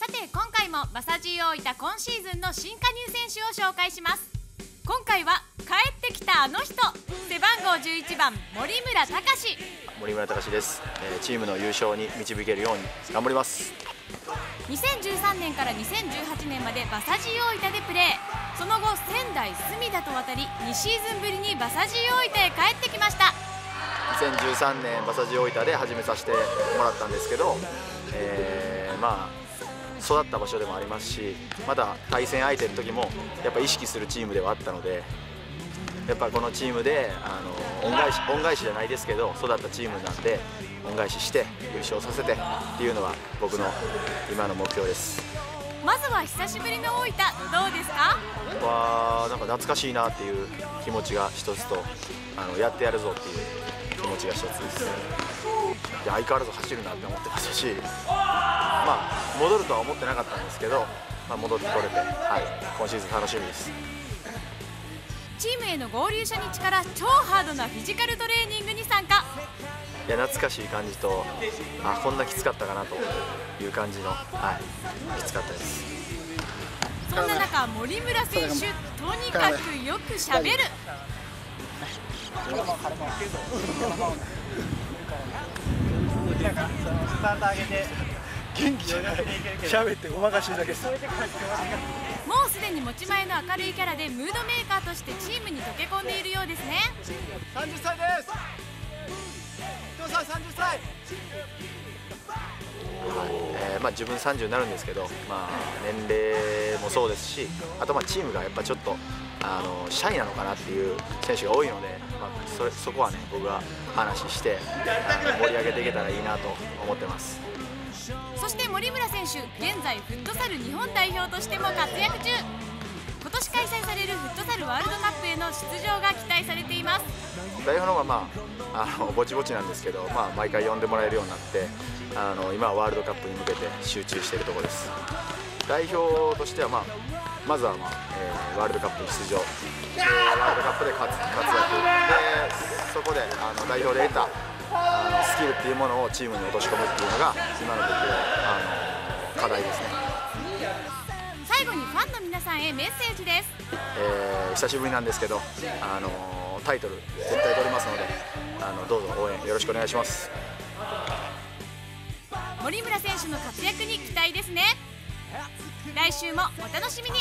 さて今回も馬サジ大分今シーズンの新加入選手を紹介します。今回は帰ってきたあの人。背番号11番森村隆森村隆です、えーチームの優勝に導けるように頑張ります。2013年から2018年まで馬サジ大分でプレー。その後仙台隅田と渡り2シーズンぶりに馬サジ大分へ帰ってきました。2013年馬サジ大分で始めさせてもらったんですけど、えーまあ育った場所でもありますしまだ対戦相手の時もやっぱ意識するチームではあったのでやっぱこのチームであの恩返し恩返しじゃないですけど育ったチームなんで恩返しして優勝させてっていうのは僕の今の目標です。まずは久しぶりの大分どうですか？はなんか懐かしいなっていう気持ちが一つとあのやってやるぞっていう気持ちが一つです。相変わらず走るなって思ってましたしまあ戻るとは思ってなかったんですけど、まあ、戻ってこれて、はい、今シーズン楽しみです。チームへの合流初日から超ハードなフィジカルトレーニングに参加。いや懐かしい感じとあこんなきつかったかなという感じの、はい、きつかったです。そんな中森村選手とにかくよくしゃべるなんかそのスタート上げて元気じゃない。喋ってごまかしいだけです。もうすでに持ち前の明るいキャラでムードメーカーとしてチームに溶け込んでいるようですね。30歳です。伊藤さん30歳はい。えーまあ、自分30になるんですけど、まあ、年齢もそうですしあとまあチームがやっぱちょっとあのシャイなのかなっていう選手が多いので、まあ、それそこはね僕が話して盛り上げていけたらいいなと思ってますそして森村選手現在フットサル日本代表としても活躍中。今年開催されるフットサルワールドカップへの出場が期待されています。代表の方がまああのぼちぼちなんですけど、まあ、毎回呼んでもらえるようになってあの今はワールドカップに向けて集中しているところです。代表としては、まあ、まずは、まあえー、ワールドカップに出場。でワールドカップで活活躍。でそこであの代表で得たスキルっていうものをチームに落とし込むっていうのが今の僕のあの課題ですね。最後にファンの皆さんへメッセージです、えー、久しぶりなんですけどあのタイトル絶対取りますのであのどうぞ応援よろしくお願いします。森村選手の活躍に期待ですね。来週もお楽しみに